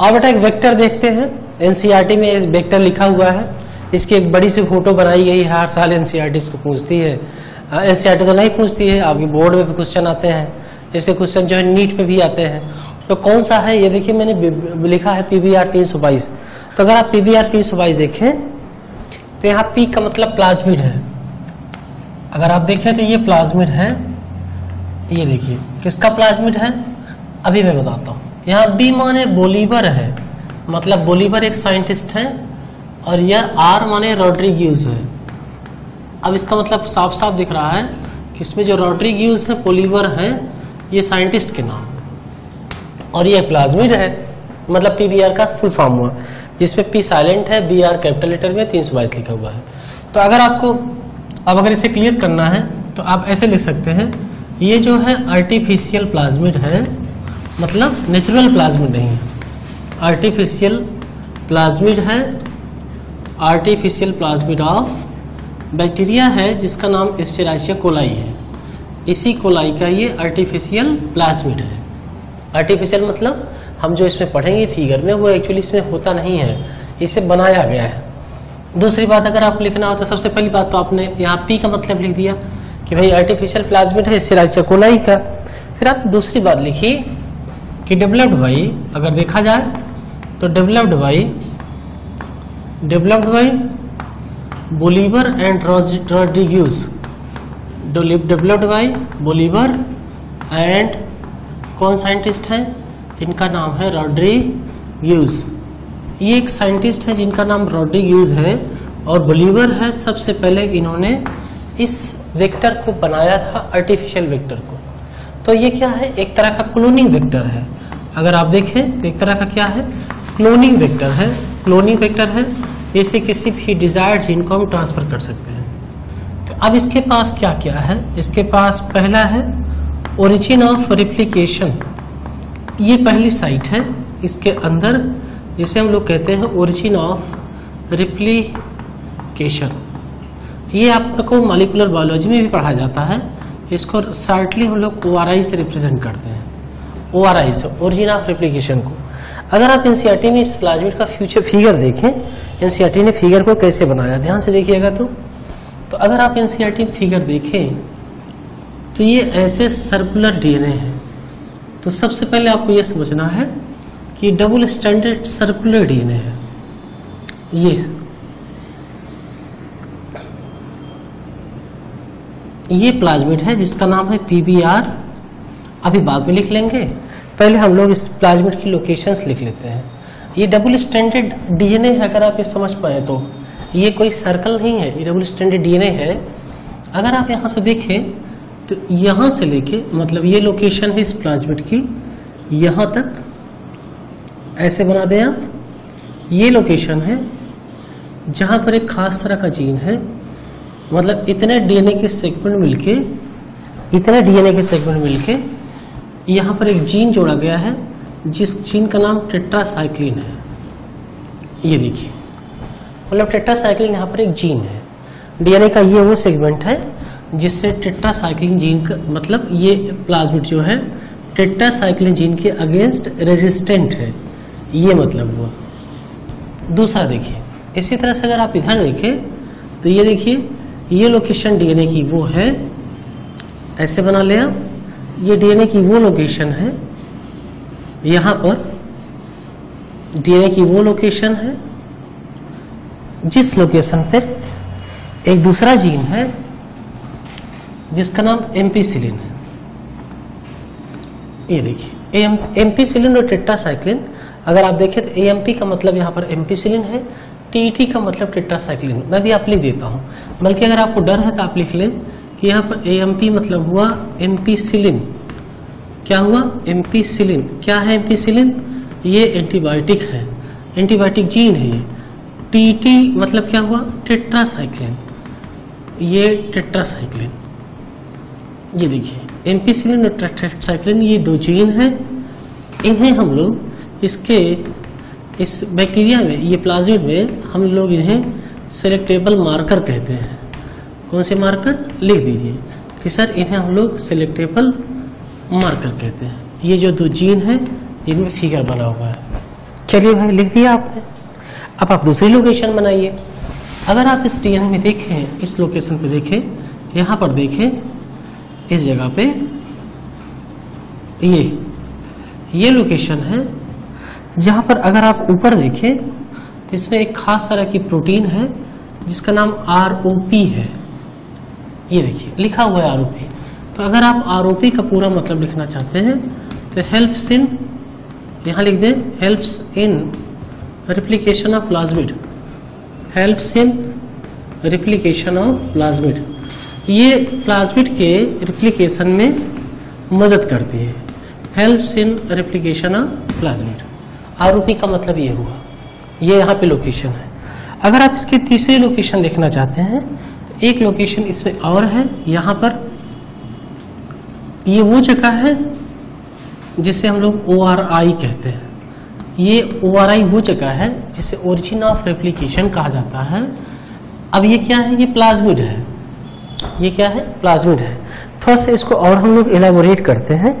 और बेटा एक वेक्टर देखते हैं एनसीईआरटी में इस वेक्टर लिखा हुआ है। इसकी एक बड़ी सी फ़ोटो बनाई गई है, हर साल एनसीईआरटी इसको पूछती है। एनसीईआरटी तो नहीं पूछती है, आपके बोर्ड में भी क्वेश्चन आते हैं। ऐसे क्वेश्चन जो है नीट पे भी आते हैं। तो कौन सा है? ये देखिए, मैंने लिखा है पीबीआर तीन सौ बाईस। तो अगर आप पीबीआर तीन सौ बाईस देखें तो यहाँ पी का मतलब प्लाज्मिड है। अगर आप देखें तो ये प्लाज्मिड है। ये देखिए, किसका प्लाज्मिड है? अभी मैं बताता हूँ। यहाँ बी माने बोलीवर है। मतलब बोलीवर एक साइंटिस्ट है और यह आर माने रॉड्रिग्यूज है। अब इसका मतलब साफ़ साफ़ दिख रहा है कि इसमें जो रॉड्रिग्यूज है पोलीवर है, ये साइंटिस्ट के नाम। और ये प्लाज्मिड है। मतलब पीबीआर का फुल फॉर्म हुआ। जिसमें पी साइलेंट है, बी आर कैपिटल लेटर में तीन सौ बाईस लिखा हुआ है। तो अगर आपको, अब अगर इसे क्लियर करना है तो आप ऐसे लिख सकते हैं, ये जो है आर्टिफिशियल प्लाज्मिड है मतलब नेचुरल प्लाज्मिड नहीं है। आर्टिफिशियल प्लाज्मिड है। आर्टिफिशियल प्लाज्मिड ऑफ़ बैक्टीरिया है, जिसका नाम एस्टेराइशिया कोलाई है। इसी कोलाई का ये आर्टिफिशियल प्लाज्मिड है। आर्टिफिशियल मतलब हम जो इसमें पढ़ेंगे फिगर में, वो एक्चुअली इसमें होता नहीं है। इसे बनाया गया है। दूसरी बात अगर आप लिखना हो तो सबसे पहली बात तो आपने यहाँ पी का मतलब लिख दिया कि भाई आर्टिफिशियल प्लाज्मिड है इससे कोलाई का। फिर आप दूसरी बात लिखिए कि डेवलप्ड बाई अगर देखा जाए तो developed by developed by Bolivar and Rodriguez developed by Bolivar and कौन साइंटिस्ट है? इनका नाम है रॉड्रिग्यूज ये एक साइंटिस्ट है जिनका नाम रॉड्रिग्यूज है और बोलीवर है सबसे पहले इन्होंने इस वेक्टर को बनाया था आर्टिफिशियल वेक्टर को। तो ये क्या है? एक तरह का क्लोनिंग वेक्टर है। अगर आप देखें तो एक तरह का क्या है? क्लोनिंग वेक्टर है। क्लोनिंग वेक्टर है। इसे किसी भी डिजायर्ड जीन को हम ट्रांसफ़र कर सकते हैं। तो अब इसके पास क्या क्या है? इसके पास पहला है ओरिजिन ऑफ़ रिप्लीकेशन ये पहली साइट है। इसके अंदर जिसे हम लोग कहते हैं ओरिजिन ऑफ़ रिप्लीकेशन ये आपको मालिकुलर बायोलॉजी में भी पढ़ा जाता है। इसको शार्टली हम लोग ओआरआई से रिप्रेजेंट करते हैं। ओआरआई से ओरिजिन ऑफ़ रिप्लीकेशन को। अगर आप एनसीआरटी में इस प्लाज्मिड का फ्यूचर फिगर देखें एनसीआरटी ने फिगर को कैसे बनाया? ध्यान से देखिएगा तो। तो अगर आप एनसीआरटी फिगर देखें तो ये ऐसे सर्कुलर डीएनए है। तो सबसे पहले आपको ये समझना है कि डबल स्टैंडर्ड सर्कुलर डीएनए है। ये। ये प्लाज्मिड है, जिसका नाम है पीबीआर अभी बाद में लिख लेंगे। पहले हम लोग इस प्लाज्मिड की लोकेशंस लिख लेते हैं। ये डबल स्टैंडर्ड डीएनए है, अगर आप ये समझ पाए तो। ये कोई सर्कल नहीं है, ये डबल स्टैंडर्ड डीएनए है। अगर आप यहाँ से देखें तो यहाँ से लेके मतलब ये लोकेशन है इस प्लाज्मिड की, यहाँ तक। ऐसे बना दें आप। ये लोकेशन है, जहाँ पर एक खास तरह का जीन है मतलब इतने डीएनए के सेगमेंट मिलके, इतने डीएनए के सेगमेंट मिलके यहाँ पर एक जीन जोड़ा गया है, जिस जीन का नाम टेट्रासाइक्लिन है। ये देखिए। मतलब टेट्रासाइक्लिन यहाँ पर एक जीन है। डीएनए का ये वो सेगमेंट है, जिससे टेट्रासाइक्लिन जीन का मतलब ये प्लाज्मिड जो है टेट्रासाइक्लिन जीन के अगेंस्ट रेजिस्टेंट है। ये मतलब हुआ। दूसरा देखिए, इसी तरह से अगर आप इधर देखें तो ये देखिए ये लोकेशन डीएनए की वो है। ऐसे बना ले आप ये डीएनए की वो लोकेशन है। यहाँ पर डीएनए की वो लोकेशन है। जिस लोकेशन पर एक दूसरा जीन है, जिसका नाम एम्पीसिलिन है। ये देखिए एम्पीसिलिन और टेट्रासाइक्लिन अगर आप देखें तो एएमपी का मतलब यहाँ पर एम्पीसिलिन है। टीटी का मतलब टेट्रासाइक्लिन मैं भी आप लिख देता हूँ। बल्कि अगर आपको डर है तो आप लिख लें कि यहाँ पर एएमपी मतलब हुआ एम्पीसिलिन क्या हुआ? एम्पीसिलिन क्या है एम्पीसिलिन ये एंटीबायोटिक है। एंटीबायोटिक जीन है ये। टीटी मतलब क्या हुआ? टेट्रासाइक्लिन ये टेट्रासाइक्लिन ये देखिए एम्पीसिलिन और टेट्रासाइक्लिन ये दो जीन है। इन्हें हम लोग इसके इस बैक्टीरिया में, ये प्लाज्मिड में, हम लोग इन्हें सेलेक्टेबल मार्कर कहते हैं। कौन से मार्कर लिख दीजिए। कि सर, इन्हें हम लोग सेलेक्टेबल मार्कर कहते हैं। ये जो दो जीन है, इनमें फिगर बना हुआ है। चलिए भाई, लिख दिया आपने। अब आप दूसरी लोकेशन बनाइए। अगर आप इस डीएनए में देखें, इस लोकेशन पे देखें, यहाँ पर देखें, इस जगह पे ये ये लोकेशन है जहाँ पर अगर आप ऊपर देखें तो इसमें एक खास तरह की प्रोटीन है, जिसका नाम आरओपी है। ये देखिए, लिखा हुआ है आरओपी तो अगर आप आरओपी का पूरा मतलब लिखना चाहते हैं तो हेल्प्स इन यहाँ लिख दें helps in replication of plasmid helps in replication of plasmid ये प्लाज्मिड के रिप्लीकेशन में मदद करती है। Helps in replication of plasmid आरोपी का मतलब ये हुआ। ये यहाँ पे लोकेशन है। अगर आप इसकी तीसरी लोकेशन देखना चाहते हैं तो एक लोकेशन इसमें और है। यहाँ पर ये वो जगह है जिसे हम लोग ओ आर आई कहते हैं। ये ओ आर आई वो जगह है जिसे ओरिजिन ऑफ़ रेप्लीकेशन कहा जाता है। अब ये क्या है? ये प्लाज्मिड है। ये क्या है? प्लाज्मिड है। थोड़ा सा इसको और हम लोग एलाबोरेट करते हैं।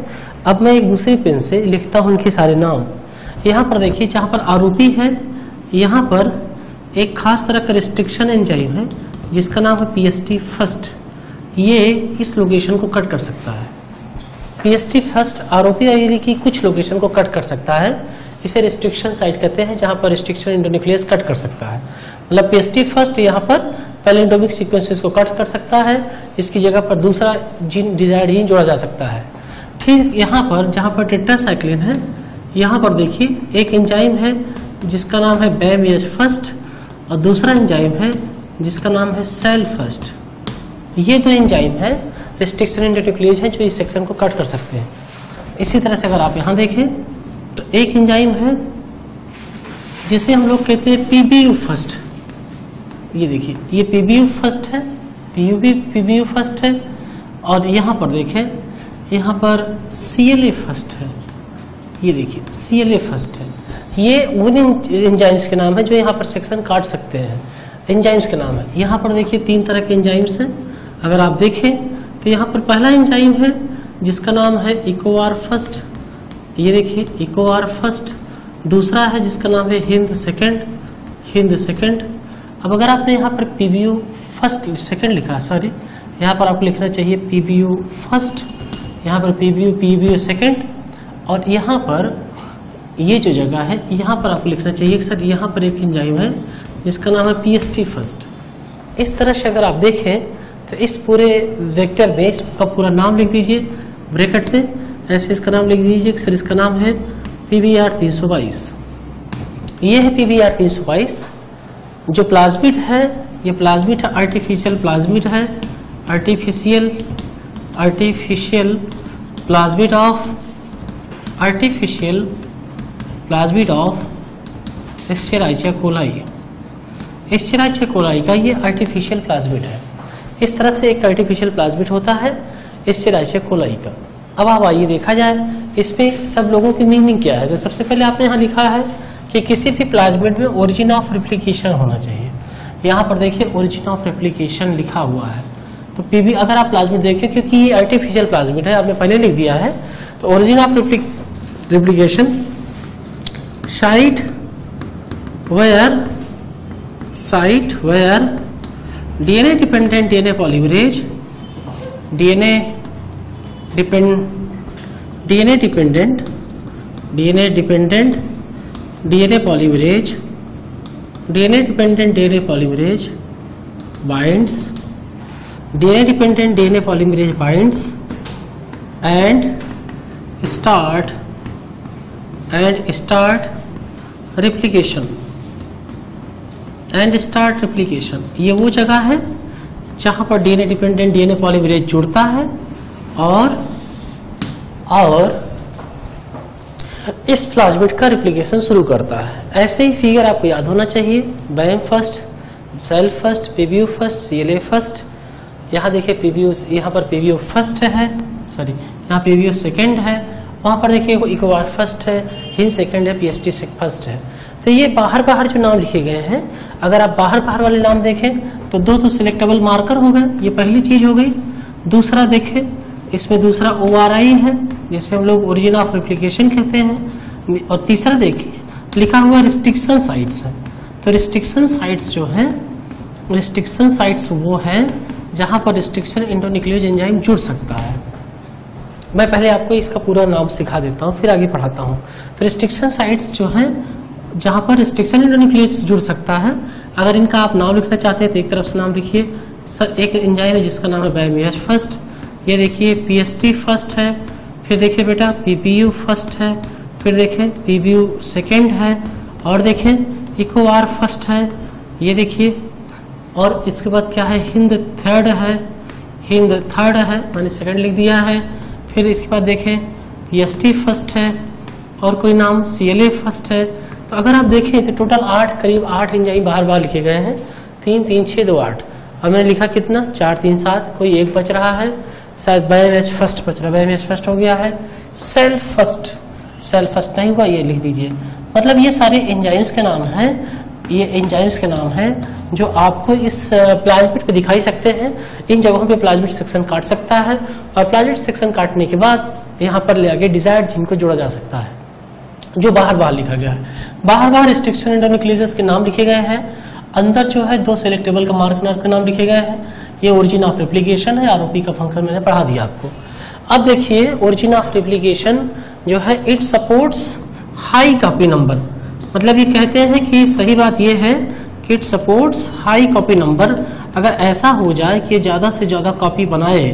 अब मैं एक दूसरी पेन से लिखता हूँ उनके सारे नाम। यहाँ पर देखिए, जहाँ पर आरोपी है, यहाँ पर एक खास तरह का रिस्ट्रिक्शन एंजाइम है, जिसका नाम है पीएसटी फ़र्स्ट ये इस लोकेशन को कट कर सकता है। पीएसटी फ़र्स्ट आरोपी आई की कुछ लोकेशन को कट कर सकता है। इसे रिस्ट्रिक्शन साइट कहते हैं, जहाँ पर रिस्ट्रिक्शन इंडोन्यूक्लियस कट कर सकता है। मतलब पीएसटी फ़र्स्ट यहाँ पर पैलेंडोमिक सीक्वेंसेस को कट कर सकता है। इसकी जगह पर दूसरा जीन डिजायर्ड जीन जोड़ा जा सकता है। ठीक यहाँ पर, जहाँ पर टेट्रासाइक्लिन है यहाँ पर देखिए, एक एंजाइम है, जिसका नाम है बैम फ़र्स्ट और दूसरा एंजाइम है, जिसका नाम है सेल फ़र्स्ट ये दो एंजाइम है रिस्ट्रिक्शन इंडोन्यूक्लियस है, जो इस सेक्शन को कट कर सकते हैं। इसी तरह से अगर आप यहाँ देखें तो एक एंजाइम है, जिसे हम लोग कहते हैं पीबीयू फ़र्स्ट ये देखिए, ये पीबीयू फ़र्स्ट है पीयूबी पीबीयू फ़र्स्ट है, और यहाँ पर देखें, यहाँ पर सी एल ए फ़र्स्ट है। ये देखिए सी एल ए फ़र्स्ट है। ये उन एंजाइम्स के नाम है, जो यहाँ पर सेक्शन काट सकते हैं। एंजाइम्स के नाम है। यहाँ पर देखिए, तीन तरह के एंजाइम्स हैं। अगर आप देखें तो यहाँ पर पहला एंजाइम है, जिसका नाम है इकोआर फ़र्स्ट ये देखिए इकोआर फ़र्स्ट दूसरा है, जिसका नाम है हिंद सेकंड हिंद सेकंड अब अगर आपने यहाँ पर P V U first second लिखा सॉरी यहाँ पर आपको लिखना चाहिए पीबीयू फ़र्स्ट यहाँ पर पीबीयू पीबीयू सेकंड और यहाँ पर ये जो जगह है, यहाँ पर आपको लिखना चाहिए सर यहाँ पर एक इंजाइम है, जिसका नाम है पीएसटी फ़र्स्ट इस तरह से अगर आप देखें तो इस पूरे वेक्टर में इसका पूरा नाम लिख दीजिए ब्रेकेट में, ऐसे इसका नाम लिख दीजिए सर इसका नाम है पी बी आर तीन सौ बाईस। ये है पी बी आर तीन सौ बाईस, जो प्लाज्मिट है, ये प्लाज्मिट है आर्टिफिशियल प्लाज्मिट है artificial artificial plasmid of artificial plasmid of Escherichia coli Escherichia coli का ये आर्टिफिशियल प्लाज्मिड है। इस तरह से एक आर्टिफिशियल प्लाज्मिड होता है एस्चेराइचिया कोलाई का। अब आप आइए देखा जाए, इसमें सब लोगों की मीनिंग क्या है? तो सबसे पहले आपने यहाँ लिखा है कि किसी भी प्लाज्मिड में ओरिजिन ऑफ़ रिप्लीकेशन होना चाहिए। यहाँ पर देखिए ओरिजिन ऑफ़ रिप्लीकेशन लिखा हुआ है। तो पीबी अगर आप प्लाज्मिड देखें, क्योंकि ये आर्टिफिशियल प्लाज्मिड है, आपने पहले लिख दिया है तो origin of replication replication site where site where DNA dependent DNA polymerase DNA depend DNA dependent DNA dependent DNA polymerase DNA dependent DNA polymerase binds DNA dependent DNA polymerase binds and start and start replication and start replication ये वो जगह है जहाँ पर DNA dependent DNA polymerase जुड़ता है और और इस प्लाज्मिड का रिप्लीकेशन शुरू करता है। ऐसे ही फिगर आपको याद होना चाहिए। Bam first Sal first PBU first CLA first यहाँ देखिए पीबीयू यहाँ पर पीबीयू फ़र्स्ट है। सॉरी यहाँ पीबीयू सेकेंड है। वहाँ पर देखिए इकोवार फ़र्स्ट है हिंद सेकंड है पीएसटी फ़र्स्ट है। तो ये बाहर बाहर जो नाम लिखे गए हैं, अगर आप बाहर बाहर वाले नाम देखें तो दो तो सिलेक्टेबल मार्कर हो गए, ये पहली चीज़ हो गई। दूसरा देखें, इसमें दूसरा ओ है, जिसे हम लोग ओरिजिन ऑफ़ रिप्लीकेशन कहते हैं। और तीसरा देखिए, लिखा हुआ रिस्ट्रिक्शन साइट्स है। तो रिस्ट्रिक्शन साइट्स जो है रिस्ट्रिक्शन साइट्स वो है जहाँ पर रिस्ट्रिक्शन इंडोन्यूक्लियोज एंजाइम जुड़ सकता है। मैं पहले आपको इसका पूरा नाम सिखा देता हूँ, फिर आगे पढ़ाता हूँ। तो रिस्ट्रिक्शन साइट्स जो है, जहाँ पर रिस्ट्रिक्शन इंडोन्यूक्लियस जुड़ सकता है, अगर इनका आप नाम लिखना चाहते हैं तो एक तरफ़ से नाम लिखिए। सर, एक एंजाइम है जिसका नाम है बैमियाज फ़र्स्ट ये देखिए पीएसटी फ़र्स्ट है, फिर देखिए बेटा पीपीयू फ़र्स्ट है, फिर देखें पीबीयू सेकेंड है, और देखें इकोआर फ़र्स्ट है, ये देखिए। और इसके बाद क्या है? हिंद थर्ड है हिंद थर्ड है, मैंने सेकंड लिख दिया है। फिर इसके बाद देखें पीएसटी फ़र्स्ट है और कोई नाम सीएलए फ़र्स्ट है। तो अगर आप देखें तो टोटल आठ, करीब आठ इंजाइम बाहर बाहर लिखे गए हैं। तीन तीन छः दो, आठ। और मैंने लिखा कितना? चार, तीन, सात, कोई एक बच रहा है। शायद बायोमेज फ़र्स्ट बच रहा है। फ़र्स्ट हो गया है। सेल फ़र्स्ट सेल फ़र्स्ट नहीं हुआ, ये लिख दीजिए। मतलब ये सारे एंजाइम्स के नाम हैं। ये एंजाइम्स के नाम हैं, जो आपको इस प्लाज्मिड पे दिखाई सकते हैं। इन जगहों पे प्लाज्मिड सेक्शन काट सकता है और प्लाज्मिड सेक्शन काटने के बाद यहाँ पर ले आगे डिजायर्ड जिन को जोड़ा जा सकता है, जो बाहर बाहर लिखा गया है। बाहर बाहर रिस्ट्रिक्शन इंडोन्यूक्लियस के नाम लिखे गए हैं। अंदर जो है दो सिलेक्टेबल का मार्कनर के नाम लिखे गए हैं। ये ओरिजिन ऑफ़ रेप्लीकेशन है आरोपी का फ़ंक्शन मैंने पढ़ा दिया आपको। अब देखिए ओरिजिन ऑफ़ रेप्लीकेशन जो है it supports high copy number मतलब ये कहते हैं कि सही बात ये है कि it supports high copy number अगर ऐसा हो जाए कि ज़्यादा से ज़्यादा कॉपी बनाए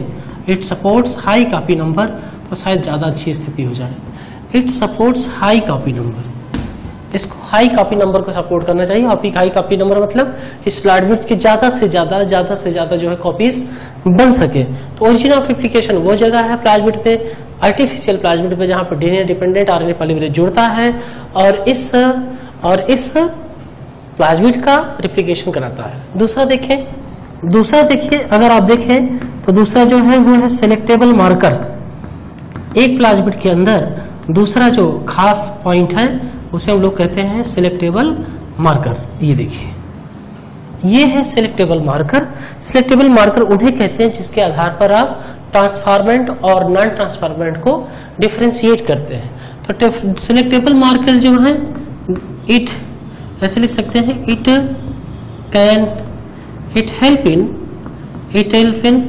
it supports high copy number तो शायद ज़्यादा अच्छी स्थिति हो जाए। It supports high copy number इसको हाई कॉपी नंबर को सपोर्ट करना चाहिए। और हाई कॉपी नंबर मतलब इस प्लाज्मिड की ज़्यादा से ज़्यादा ज़्यादा से ज़्यादा जो है कॉपीज बन सके। तो ओरिजिन ऑफ़ एप्लीकेशन वो जगह है प्लाज्मिड पे। आर्टिफिशियल प्लाज्मिड पे जहाँ पर डीएनए डिपेंडेंट आरएनए पॉलीमरेज जुड़ता है और इस और इस प्लाज्मिड का रिप्लीकेशन कराता है। दूसरा देखें, दूसरा देखिए, अगर आप देखें तो दूसरा जो है वो है सिलेक्टेबल मार्कर एक प्लाज्मिड के अंदर दूसरा जो खास पॉइंट है उसे हम लोग कहते हैं सिलेक्टेबल मार्कर ये देखिए। ये है सिलेक्टेबल मार्कर सिलेक्टेबल मार्कर उन्हें कहते हैं जिसके आधार पर आप ट्रांसफार्मेंट और नॉन ट्रांसफार्मेंट को डिफ्रेंशिएट करते हैं। तो सिलेक्टेबल मार्कर जो है इट ऐसे लिख सकते हैं it can it help in it help in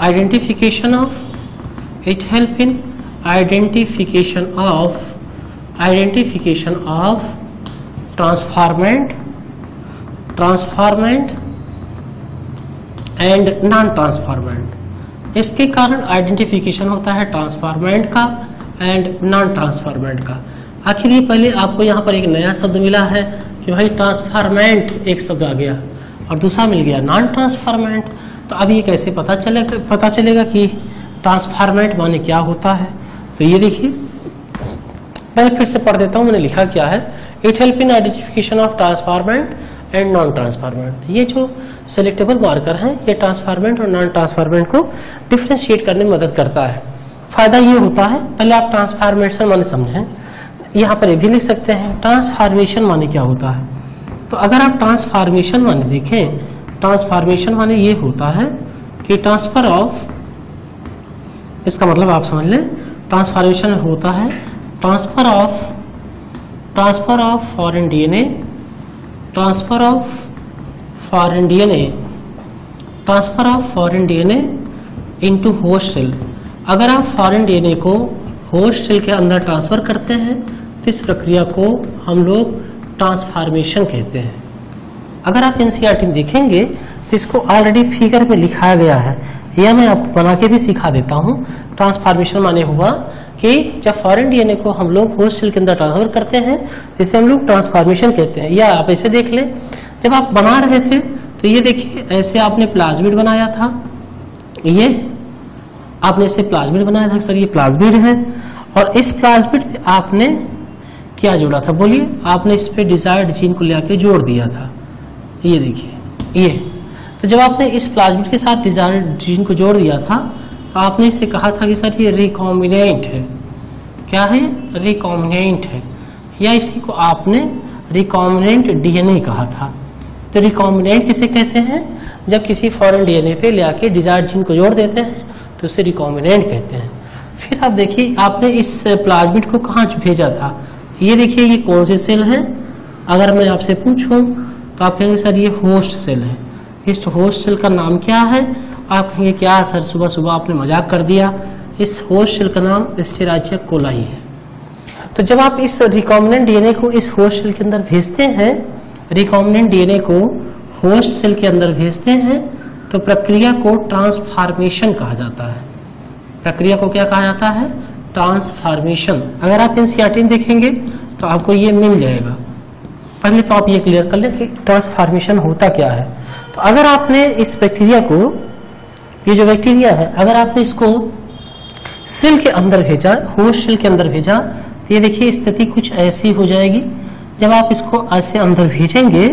identification of it help in identification of identification of transformant transformant and non transformant इसके कारण आइडेंटिफिकेशन होता है ट्रांसफॉर्मेंट का एंड नॉन ट्रांसफॉर्मेंट का। आखिर ये पहले आपको यहाँ पर एक नया शब्द मिला है कि भाई ट्रांसफॉर्मेंट एक शब्द आ गया और दूसरा मिल गया नॉन ट्रांसफॉर्मेंट तो अब ये कैसे पता चलेगा पता चलेगा कि ट्रांसफॉर्मेंट माने क्या होता है? तो ये देखिए। मैं फिर से पढ़ देता हूँ, मैंने लिखा क्या है? It help in identification of transformant and non transformant ये जो सिलेक्टेबल मार्कर है, ये ट्रांसफार्मेंट और नॉन ट्रांसफार्मेंट को डिफ्रेंशिएट करने में मदद करता है। फ़ायदा ये होता है, पहले आप ट्रांसफार्मेशन माने समझें। यहाँ पर ये भी लिख सकते हैं ट्रांसफार्मेशन माने क्या होता है? तो अगर आप ट्रांसफार्मेशन माने देखें ट्रांसफार्मेशन माने ये होता है कि ट्रांसफ़र ऑफ़ इसका मतलब आप समझ लें ट्रांसफार्मेशन होता है transfer of transfer of foreign DNA transfer of foreign DNA transfer of foreign DNA into host cell अगर आप फॉरेन डीएनए को होस्ट सेल के अंदर ट्रांसफ़र करते हैं तो इस प्रक्रिया को हम लोग ट्रांसफॉर्मेशन कहते हैं। अगर आप एनसीईआरटी में देखेंगे इसको ऑलरेडी फिगर में लिखाया गया है यह मैं आपको बना के भी सिखा देता हूँ। ट्रांसफॉर्मेशन माने हुआ कि जब फॉरेन डीएनए को हम लोग होस्ट सेल के अंदर ट्रांसफ़र करते हैं जिसे हम लोग ट्रांसफॉर्मेशन कहते हैं। या आप ऐसे देख लें। जब आप बना रहे थे तो ये देखिए, ऐसे आपने प्लाज्मिड बनाया था। ये आपने इसे प्लाज्मिड बनाया था, सर, ये प्लाज्मिड है। और इस प्लाज्मिड आपने क्या जोड़ा था? बोलिए, आपने इस पे डिजायर्ड जीन को लेकर जोड़ दिया था। ये देखिए, ये। तो जब आपने इस प्लाज्मिड के साथ डिजायर्ड जीन को जोड़ दिया था तो आपने इसे कहा था कि सर, ये रिकॉम्बिनेंट है। क्या है? रिकॉम्बिनेंट है। या इसी को आपने रिकॉम्बिनेंट डीएनए कहा था। तो रिकॉम्बिनेंट किसे कहते हैं? जब किसी फॉरेन डीएनए पे ले आके डिजायर्ड जीन को जोड़ देते हैं तो उसे रिकॉम्बिनेंट कहते हैं। फिर आप देखिए, आपने इस प्लाज्मिड को कहाँ भेजा था? ये देखिए, ये कौन सी सेल है? अगर मैं आपसे पूछूँ तो आप कहेंगे, सर, ये होस्ट सेल है। इस होस्ट सेल का नाम क्या है? आप कहेंगे, क्या सर सुबह सुबह आपने मज़ाक कर दिया? इस होस्ट सेल का नाम स्टेराचिया कोलाई है। तो जब आप इस रिकॉम्बिनेंट डीएनए को इस होस्ट सेल के अंदर भेजते हैं रिकॉम्बिनेंट डीएनए को होस्ट सेल के अंदर भेजते हैं तो प्रक्रिया को ट्रांसफॉर्मेशन कहा जाता है। प्रक्रिया को क्या कहा जाता है? ट्रांसफॉर्मेशन अगर आप एनसीआरटी देखेंगे तो आपको ये मिल जाएगा। पहले तो आप ये क्लियर कर ले कि ट्रांसफॉर्मेशन होता क्या है। तो अगर आपने इस बैक्टीरिया को, ये जो बैक्टीरिया है, अगर आपने इसको सेल के अंदर भेजा होश सेल के अंदर भेजा तो ये देखिए स्थिति कुछ ऐसी हो जाएगी। जब आप इसको ऐसे अंदर भेजेंगे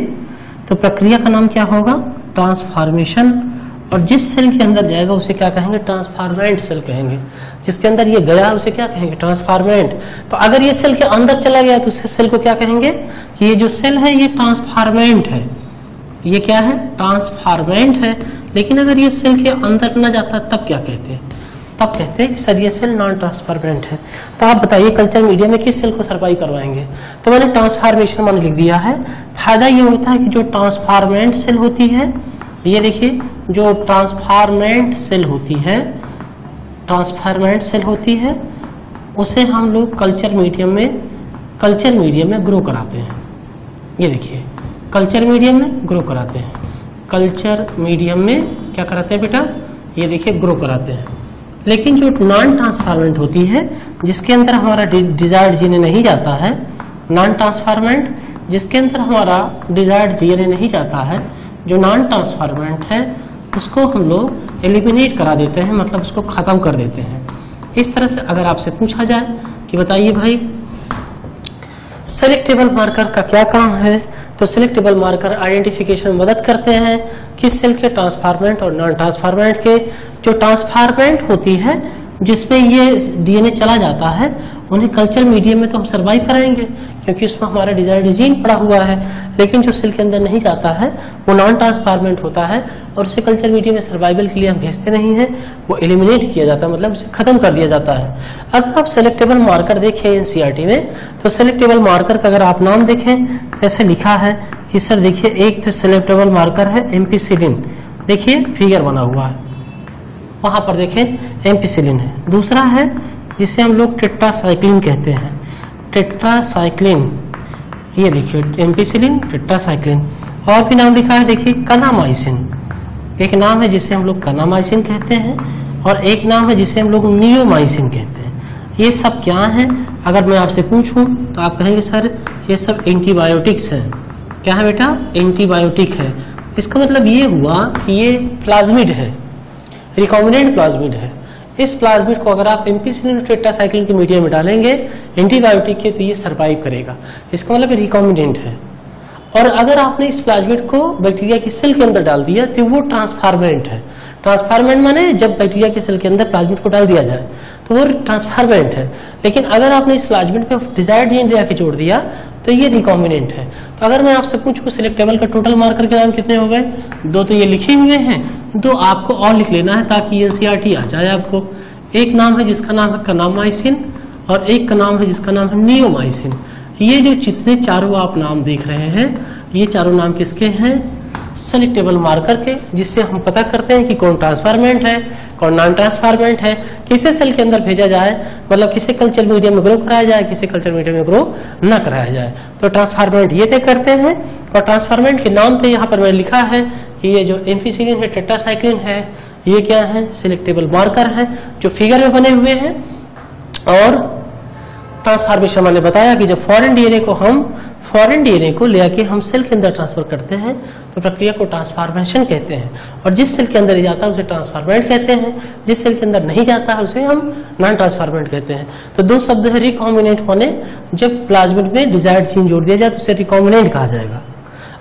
तो प्रक्रिया का नाम क्या होगा? ट्रांसफॉर्मेशन और जिस सेल के अंदर जाएगा, उसे क्या कहेंगे? ट्रांसफार्मेंट सेल कहेंगे। जिसके अंदर ये गया, उसे क्या कहेंगे? ट्रांसफार्मेंट तो अगर ये सेल के अंदर चला गया तो उस सेल को क्या कहेंगे? कि ये जो सेल है, ये ट्रांसफार्मेंट है। ये क्या है? ट्रांसफार्मेंट है। लेकिन अगर ये सेल के अंदर न जाता, तब क्या कहते हैं? तब कहते हैं कि, सर, ये सेल नॉन ट्रांसफार्मेंट है। तो आप बताइए कल्चर मीडिया में किस सेल को सर्वाइव करवाएँगे? तो मैंने ट्रांसफार्मेशन मान लिख दिया है। फ़ायदा ये होता है कि जो ट्रांसफार्मेंट सेल होती है ये देखिए, जो ट्रांसफार्मेंट सेल होती है ट्रांसफार्मेंट सेल होती है, उसे हम लोग कल्चर मीडियम में कल्चर मीडियम में ग्रो कराते हैं। ये देखिए कल्चर मीडियम में ग्रो कराते हैं। कल्चर मीडियम में क्या कराते हैं बेटा? ये देखिए ग्रो कराते हैं। लेकिन जो नॉन ट्रांसफार्मेंट होती है, जिसके अंदर हमारा डिजायर्ड जीने नहीं जाता है नॉन ट्रांसफार्मेंट जिसके अंदर हमारा डिजायर्ड जीने नहीं जाता है जो नॉन ट्रांसफार्मेंट है, उसको हम लोग एलिमिनेट करा देते हैं मतलब उसको खत्म कर देते हैं। इस तरह से अगर आपसे पूछा जाए कि बताइए भाई सेलेक्टेबल मार्कर का क्या काम है? तो सिलेक्टेबल मार्कर आइडेंटिफिकेशन मदद करते हैं किस सेल के ट्रांसफार्मेंट और नॉन ट्रांसफार्मेंट के जो ट्रांसफार्मेंट होती है जिसमें ये डीएनए चला जाता है, उन्हें कल्चर मीडियम में तो हम सर्वाइव कराएँगे, क्योंकि उसमें हमारा डिज़ाइन डिजीन पड़ा हुआ है। लेकिन जो सेल के अंदर नहीं जाता है, वो नॉन ट्रांसफार्मेंट होता है और उसे कल्चर मीडियम में सर्वाइवल के लिए हम भेजते नहीं है, वो एलिमिनेट किया जाता है मतलब उसे खत्म कर दिया जाता है। अगर आप सेलेक्टेबल मार्कर देखें एनसीआरटी में तो सेलेक्टेबल मार्कर का अगर आप नाम देखें तो ऐसे लिखा है कि सर देखिए, एक तो सेलेक्टेबल मार्कर है एम्पीसिलिन देखिए फिगर बना हुआ है। वहाँ पर देखें एम्पिसिलिन है। दूसरा है, जिसे हम लोग टेट्रासाइक्लिन कहते हैं। टेट्रासाइक्लिन, ये देखिए एम्पिसिलिन टेट्रासाइक्लिन। और भी नाम लिखा है, देखिए, कनामाइसिन। एक नाम है जिसे हम लोग कनामाइसिन कहते हैं, और एक नाम है जिसे हम लोग नियोमाइसिन कहते हैं। ये सब क्या है? अगर मैं आपसे पूछूँ तो आप कहेंगे, सर, ये सब एंटीबायोटिक्स है। क्या है बेटा? एंटीबायोटिक है। इसका मतलब ये हुआ कि ये प्लाज्मिड है। रिकॉम्बिनेंट प्लाज्मिड है। इस प्लाज्मिड को अगर आप एम्पीसिलिन टेटासाइक्लिन के मीडिया में डालेंगे, एंटीबायोटिक के तो ये सर्वाइव करेगा। इसका मतलब रिकॉम्बिनेंट है। और अगर आपने इस प्लाज्मिड को बैक्टीरिया की सेल के अंदर डाल दिया तो वो ट्रांसफार्मेंट है। ट्रांसफार्मेंट माने जब बैक्टीरिया के सेल के अंदर प्लाज्मिड को डाल दिया जाए तो वो ट्रांसफार्मेंट है। लेकिन अगर आपने इस प्लाज्मिड पे डिजायर्ड जीन जाके जोड़ दिया तो ये रिकॉम्बिनेंट है। तो अगर मैं आपसे पूछूँ सिलेक्टेबल का टोटल मार्कर के नाम कितने हो गए? दो तो ये लिखे हुए हैं, दो आपको और लिख लेना है ताकि एनसीआरटी आ जाए आपको। एक नाम है जिसका नाम है कनामाइसिन और एक का नाम है जिसका नाम है नियोमाइसिन ये जो जितने चारों आप नाम देख रहे हैं, ये चारों नाम किसके हैं? सेलेक्टेबल मार्कर के जिससे हम पता करते हैं कि कौन ट्रांसफार्मेंट है, कौन नॉन ट्रांसफार्मेंट है, किसे सेल के अंदर भेजा जाए मतलब किसे कल्चर मीडियम में ग्रो कराया जाए, किसे कल्चर मीडियम में ग्रो न कराया जाए। तो ट्रांसफार्मेंट ये तय करते हैं, और ट्रांसफार्मेंट के नाम पे यहाँ पर मैंने लिखा है कि ये जो एम्फिसिलिन है टेट्रासाइक्लिन है, ये क्या है? सिलेक्टेबल मार्कर है, जो फिगर में बने हुए हैं, और ट्रांसफॉर्मेशन मैंने बताया कि जब फॉरेन डीएनए को हम फॉरेन डीएनए को ले आके हम सेल के अंदर ट्रांसफ़र करते हैं तो प्रक्रिया को ट्रांसफॉर्मेशन कहते हैं। और जिस सेल के अंदर जाता है, उसे ट्रांसफॉर्मेंट कहते हैं। जिस सेल के अंदर नहीं जाता है उसे हम नॉन ट्रांसफॉर्मेंट कहते हैं। तो दो शब्द है रिकॉम्बिनेट होने। जब प्लाज्मिड में डिजायर्ड जीन जोड़ दिया जाए तो उसे रिकॉम्बिनेंट कहा जाएगा।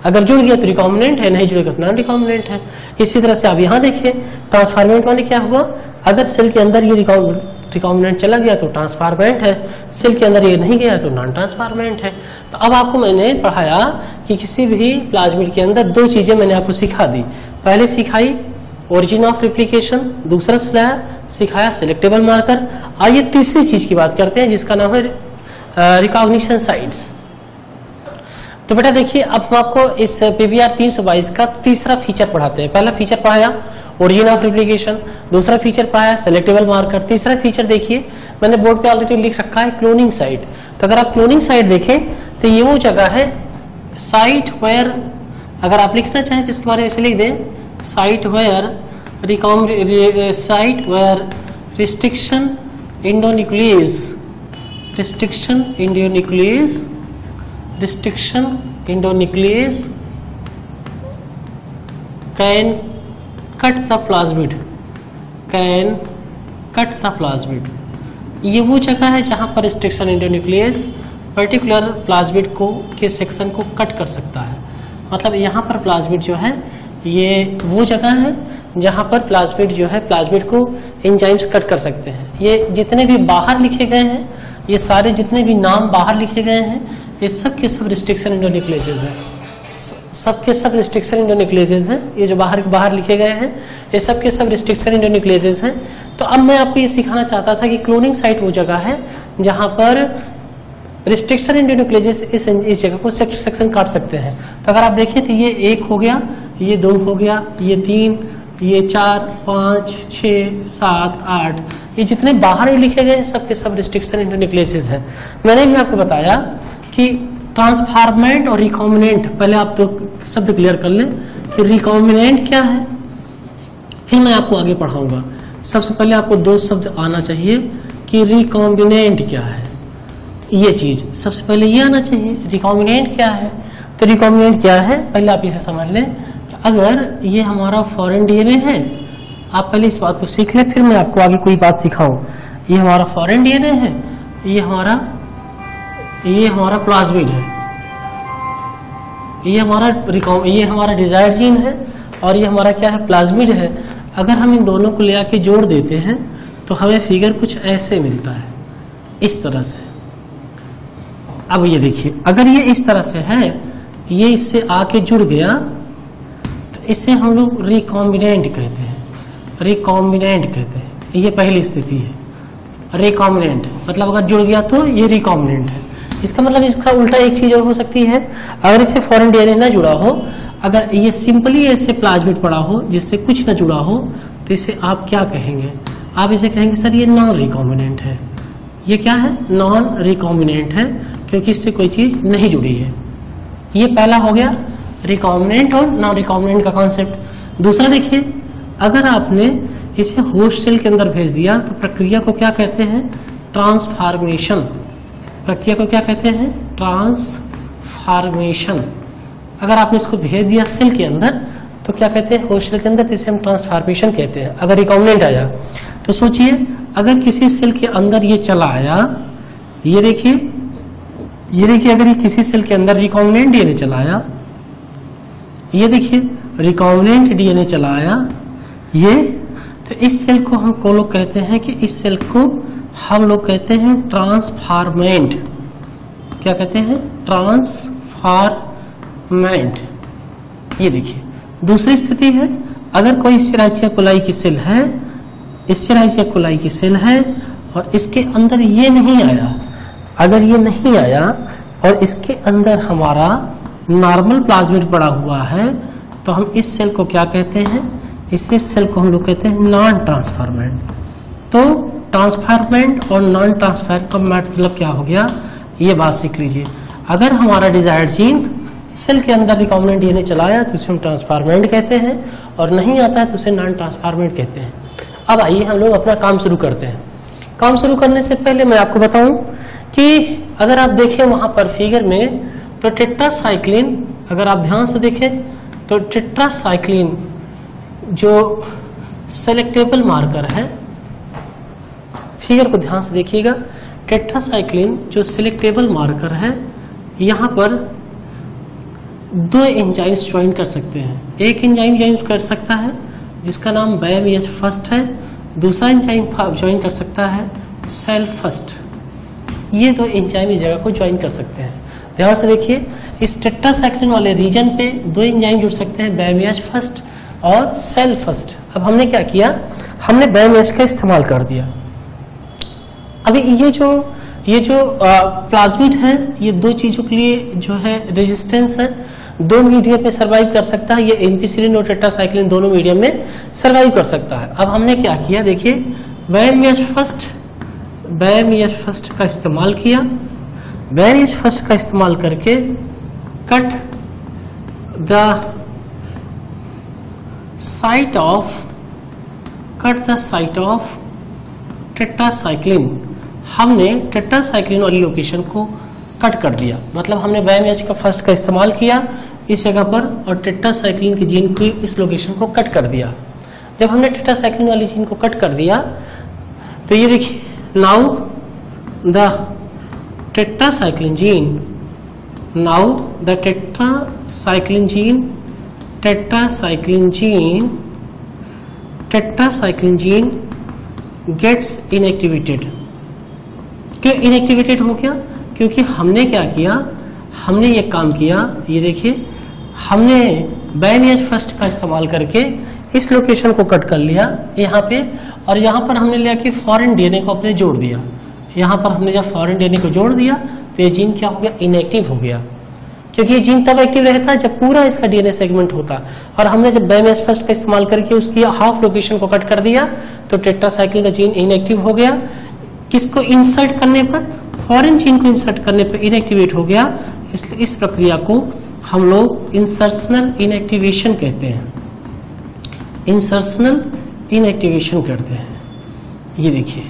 अगर जुड़ गया तो रिकॉम्बिनेंट है, नहीं जुड़ेगा तो नॉन रिकॉम्बिनेंट है। इसी तरह से आप यहाँ देखिए ट्रांसफॉर्मेंट माने क्या हुआ? अगर सेल के अंदर ये रिकॉम्बिनेंट चला गया तो ट्रांसफार्मेंट है। सेल के अंदर ये नहीं गया तो नॉन ट्रांसफार्मेंट है। तो अब आपको मैंने पढ़ाया कि किसी भी प्लाज्मिड के अंदर दो चीज़ें मैंने आपको सिखा दी। पहले सिखाई ओरिजिन ऑफ़ रिप्लीकेशन दूसरा सिखाया सिखाया सिलेक्टेबल मार्कर आइए तीसरी चीज़ की बात करते हैं, जिसका नाम है रिकॉग्निशन साइट्स तो बेटा देखिए, अब हम आपको इस पीबीआर 322 का तीसरा फीचर पढ़ाते हैं। पहला फीचर पढ़ाया ओरिजिन ऑफ़ रिप्लिकेशन दूसरा फीचर पढ़ाया सेलेक्टेबल मार्कर तीसरा फीचर देखिए, मैंने बोर्ड पे ऑलरेडी लिख रखा है क्लोनिंग साइट तो अगर आप क्लोनिंग साइट देखें तो ये वो जगह है साइट वेयर अगर आप लिखना चाहें तो इसके बारे में लिख दें site where रिकॉम site where restriction endonuclease restriction endonuclease restriction, endonuclease, can cut the plasmid, can cut the plasmid. ये वो जगह है जहाँ पर रिस्ट्रिक्शन इंडोन्यूक्लियस पर्टिकुलर प्लाज्मिड को, के सेक्शन को कट कर सकता है। मतलब यहाँ पर प्लाज्मिड जो है, ये वो जगह है जहाँ पर प्लाज्मिड जो है प्लाज्मिड को एंजाइम्स कट कर सकते हैं। ये जितने भी बाहर लिखे गए हैं, ये सारे जितने भी नाम बाहर लिखे गए हैं ये सब के सब रिस्ट्रिक्शन इंडोन्यूक्लियसेज हैं। सब के सब रिस्ट्रिक्शन इंडो इंडोन्यूक्लियसेज हैं। ये जो बाहर बाहर लिखे गए हैं, ये सब के सब रिस्ट्रिक्शन इंडोन्यूक्लियसेज हैं। तो अब मैं आपको ये सिखाना चाहता था कि क्लोनिंग साइट वो जगह है, जहाँ पर रिस्ट्रिक्शन इंडोन्यूक्लियस इस इस जगह को सेक्शन काट सकते हैं। तो अगर आप देखें तो ये एक हो गया, ये दो हो गया, ये तीन, ये चार, पाँच छ सात, आठ, ये जितने बाहर लिखे गए सब के सब रिस्ट्रिक्शन इंडो इंटरन्यूक्लियस हैं। मैंने भी आपको बताया कि ट्रांसफार्मेंट और रिकॉमिनेंट पहले आप तो शब्द क्लियर कर लें, कि रिकॉमिनेंट क्या है? फिर मैं आपको आगे पढ़ाऊँगा। सबसे पहले आपको दो शब्द आना चाहिए कि रिकॉम्बिनेंट क्या है। ये चीज़, सबसे पहले ये आना चाहिए रिकॉम्बिनेंट क्या है? तो रिकॉम्बिनेंट क्या है? पहले आप इसे समझ लें अगर ये हमारा फॉरेन डीएनए है, आप पहले इस बात को सीख लें, फिर मैं आपको आगे कोई बात सिखाऊं। ये हमारा फॉरेन डीएनए है, ये हमारा ये हमारा प्लाज्मिड है। ये हमारा रिकॉम ये हमारा डिज़ायर जीन है और ये हमारा क्या है? प्लाज्मिड है। अगर हम इन दोनों को ले आके जोड़ देते हैं तो हमें फिगर कुछ ऐसे मिलता है। इस तरह से। अब ये देखिए, अगर ये इस तरह से है, ये इससे आके जुड़ गया तो इसे हम लोग रिकॉम्बिनेंट कहते हैं। रिकॉम्बिनेंट कहते हैं। ये पहली स्थिति है। रिकॉम्बिनेंट मतलब अगर जुड़ गया तो ये रिकॉम्बिनेंट है। इसका मतलब इसका उल्टा एक चीज़ और हो सकती है, अगर इससे फॉरन डीएनए ना जुड़ा हो, अगर ये सिंपली ऐसे प्लाज्मिड पड़ा हो, जिससे कुछ ना जुड़ा हो तो इसे आप क्या कहेंगे? आप इसे कहेंगे, सर, ये नॉन रिकॉम्बिनेंट है। ये क्या है? नॉन रिकॉम्बिनेंट है, क्योंकि इससे कोई चीज़ नहीं जुड़ी है। ये पहला हो गया रिकॉम्बिनेंट और नॉन रिकॉम्बिनेंट का कॉन्सेप्ट दूसरा देखिए, अगर आपने इसे होस्ट सेल के अंदर भेज दिया तो प्रक्रिया को क्या कहते हैं? ट्रांसफॉर्मेशन प्रक्रिया को क्या कहते हैं? ट्रांसफॉर्मेशन। अगर आपने इसको भेज दिया सेल के अंदर तो क्या कहते हैं? होस्ट सेल के अंदर जिसे हम ट्रांसफॉर्मेशन कहते हैं। अगर रिकॉम्बिनेंट आया तो सोचिए, अगर किसी सेल के अंदर ये चला आया, ये देखिए ये देखिए, अगर ये किसी सेल के अंदर रिकॉम्बिनेंट डीएनए चला आया, ये देखिए रिकॉम्बिनेंट डीएनए चला आया, ये तो इस सेल को हम को लोग कहते हैं कि इस सेल को हम लोग कहते हैं ट्रांसफार्मेंट क्या कहते हैं? ट्रांसफार्मेंट ये देखिए, दूसरी स्थिति है, अगर कोई सिराचिया कोलाई की सेल है, इस सिराचिया कोलाई की सेल है, और इसके अंदर ये नहीं आया, अगर ये नहीं आया, और इसके अंदर हमारा नॉर्मल प्लाज्मिड पड़ा हुआ है तो हम इस सेल को क्या कहते हैं? इस सेल को हम लोग कहते हैं नॉन ट्रांसफार्मेंट तो ट्रांसफार्मेंट और नॉन ट्रांसफार्मेंट का मतलब क्या हो गया? ये बात सीख लीजिए। अगर हमारा डिजायर्ड जीन सेल के अंदर रिकॉम्बिनेंट डीएनए चलाया तो उसे हम ट्रांसफार्मेंट कहते हैं, और नहीं आता है तो उसे नॉन ट्रांसफार्मेंट कहते हैं। अब आइए हम लोग अपना काम शुरू करते हैं। काम शुरू करने से पहले मैं आपको बताऊँ कि अगर आप देखें वहाँ पर फिगर में तो टेट्रासाइक्लिन अगर आप ध्यान से देखें तो टेट्रासाइक्लिन जो सेलेक्टेबल मार्कर है फिगर को ध्यान से देखिएगा टेट्रासाइक्लिन जो सिलेक्टेबल मार्कर है, यहाँ पर दो एंजाइम्स ज्वाइन कर सकते हैं। एक एंजाइम ज्वाइन कर सकता है, जिसका नाम बैम एच फ़र्स्ट है, दूसरा एंजाइम ज्वाइन कर सकता है सेल फ़र्स्ट ये दो एंजाइम इस जगह को ज्वाइन कर सकते हैं। ध्यान से देखिए, इस टेट्रासाइक्लिन वाले रीजन पे दो एंजाइम जुड़ सकते हैं बैमियाज फ़र्स्ट और सेल फ़र्स्ट अब हमने क्या किया? हमने बैमियाज का इस्तेमाल कर दिया। अभी ये जो ये जो प्लाज्मिड है, ये दो चीज़ों के लिए जो है रेजिस्टेंस है। दो मीडियम में सरवाइव कर सकता है, ये एम्पिसिलिन और टेट्रासाइक्लिन दोनों मीडियम में सरवाइव कर सकता है। अब हमने क्या किया, देखिए बैम फ़र्स्ट बैम फ़र्स्ट का इस्तेमाल किया। बैम फ़र्स्ट का इस्तेमाल करके cut the site of cut the site of tetracycline हमने टेट्रासाइक्लिन वाली लोकेशन को कट कर दिया। मतलब हमने बायोमेज का फ़र्स्ट का इस्तेमाल किया, इस जगह पर और टेट्रासाइक्लिन की जीन की इस लोकेशन को कट कर दिया। जब हमने टेट्रासाइक्लिन वाली जीन को कट कर दिया तो ये देखिए now the tetracycline gene now the tetracycline gene tetracycline gene tetracycline gene gets inactivated क्यों इनएक्टिवेटेड हो गया? क्योंकि हमने क्या किया? हमने ये काम किया। ये देखिए, हमने बैमेज फ़र्स्ट का इस्तेमाल करके इस लोकेशन को कट कर लिया यहाँ पे, और यहाँ पर हमने लिया कि फॉरेन डीएनए को अपने जोड़ दिया। यहाँ पर हमने जब फॉरेन डीएनए को जोड़ दिया तो ये जीन क्या हो गया? इनएक्टिव हो गया। क्योंकि ये जीन तब एक्टिव रहता है जब पूरा इसका डीएनए सेगमेंट होता। और हमने जब बैमेज फ़र्स्ट का इस्तेमाल करके उसकी हाफ़ लोकेशन को कट कर दिया तो टेट्रासाइकिल का जीन इनएक्टिव हो गया। किसको इंसर्ट करने पर? फॉरेन जीन को इंसर्ट करने पर इनएक्टिवेट हो गया। इसलिए इस प्रक्रिया को हम लोग इंसर्शनल इनएक्टिवेशन कहते हैं। इंसर्शनल इनएक्टिवेशन करते हैं। ये देखिए।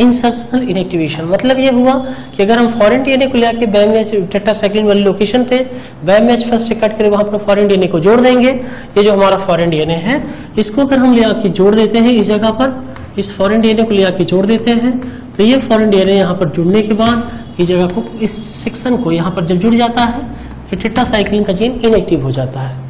इंसर्शनल इनएक्टिवेशन मतलब ये हुआ कि अगर हम फॉरेन डीएनए को लेकर बैमेज टेट्रासाइक्लिन वाली लोकेशन पे बैमेज फ़र्स्ट कट करके वहाँ पर फॉरेन डीएनए को जोड़ देंगे। ये जो हमारा फॉरेन डीएनए है, इसको अगर हम ले आके जोड़ देते हैं, इस जगह पर, इस फॉरेन डीएनए को ले आके जोड़ देते हैं तो ये फॉरेन डीएनए यहाँ पर जुड़ने के बाद, इस जगह को, इस सेक्शन को यहाँ पर जब जुड़ जाता है तो टेट्रासाइक्लिन का जीन इनएक्टिव हो जाता है।